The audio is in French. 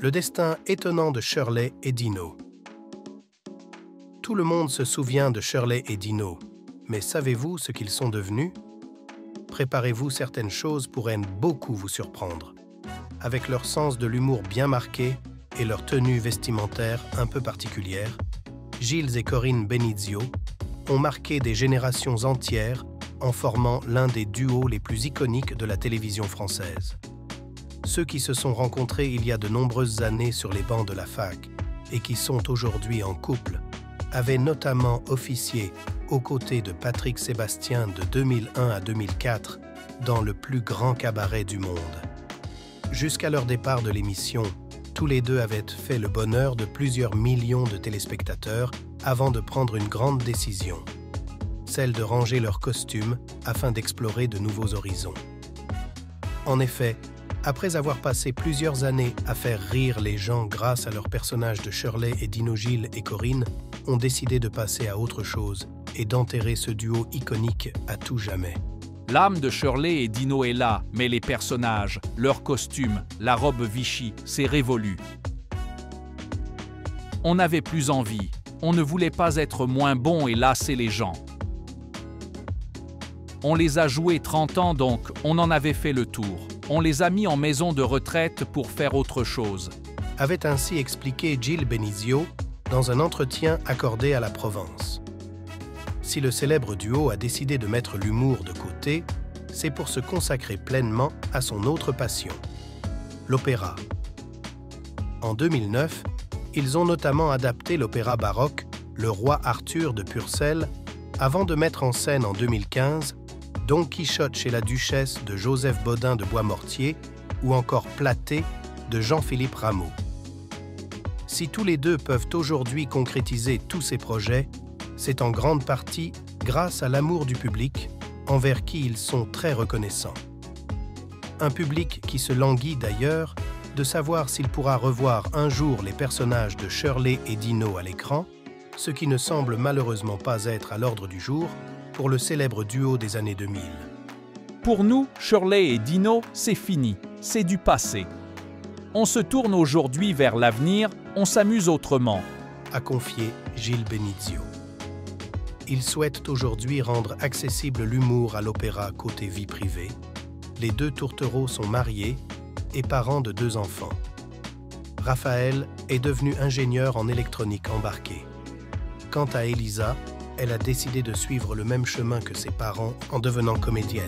Le destin étonnant de Shirley et Dino. Tout le monde se souvient de Shirley et Dino, mais savez-vous ce qu'ils sont devenus? Préparez-vous, certaines choses pourraient beaucoup vous surprendre. Avec leur sens de l'humour bien marqué et leur tenue vestimentaire un peu particulière, Gilles et Corinne Benizio ont marqué des générations entières en formant l'un des duos les plus iconiques de la télévision française. Ceux qui se sont rencontrés il y a de nombreuses années sur les bancs de la fac et qui sont aujourd'hui en couple avaient notamment officié aux côtés de Patrick Sébastien de 2001 à 2004 dans le plus grand cabaret du monde. Jusqu'à leur départ de l'émission, tous les deux avaient fait le bonheur de plusieurs millions de téléspectateurs avant de prendre une grande décision, celle de ranger leurs costumes afin d'explorer de nouveaux horizons. En effet, après avoir passé plusieurs années à faire rire les gens grâce à leurs personnages de Shirley et Dino Gilles et Corinne, ont décidé de passer à autre chose et d'enterrer ce duo iconique à tout jamais. L'âme de Shirley et Dino est là, mais les personnages, leurs costumes, la robe Vichy, c'est révolu. On n'avait plus envie, on ne voulait pas être moins bon et lasser les gens. On les a joués 30 ans donc, on en avait fait le tour. On les a mis en maison de retraite pour faire autre chose. Avait ainsi expliqué Gilles Benizio dans un entretien accordé à la Provence. Si le célèbre duo a décidé de mettre l'humour de côté, c'est pour se consacrer pleinement à son autre passion, l'opéra. En 2009, ils ont notamment adapté l'opéra baroque Le roi Arthur de Purcell avant de mettre en scène en 2015 Don Quichotte chez la Duchesse de Joseph Baudin de Boismortier ou encore Platé de Jean-Philippe Rameau. Si tous les deux peuvent aujourd'hui concrétiser tous ces projets, c'est en grande partie grâce à l'amour du public, envers qui ils sont très reconnaissants. Un public qui se languit d'ailleurs de savoir s'il pourra revoir un jour les personnages de Shirley et Dino à l'écran, ce qui ne semble malheureusement pas être à l'ordre du jour pour le célèbre duo des années 2000. Pour nous, Shirley et Dino, c'est fini, c'est du passé. On se tourne aujourd'hui vers l'avenir, on s'amuse autrement. A confié Gilles Benizio. Il souhaite aujourd'hui rendre accessible l'humour à l'opéra côté vie privée. Les deux tourtereaux sont mariés et parents de deux enfants. Raphaël est devenu ingénieur en électronique embarquée. Quant à Elisa, elle a décidé de suivre le même chemin que ses parents en devenant comédienne.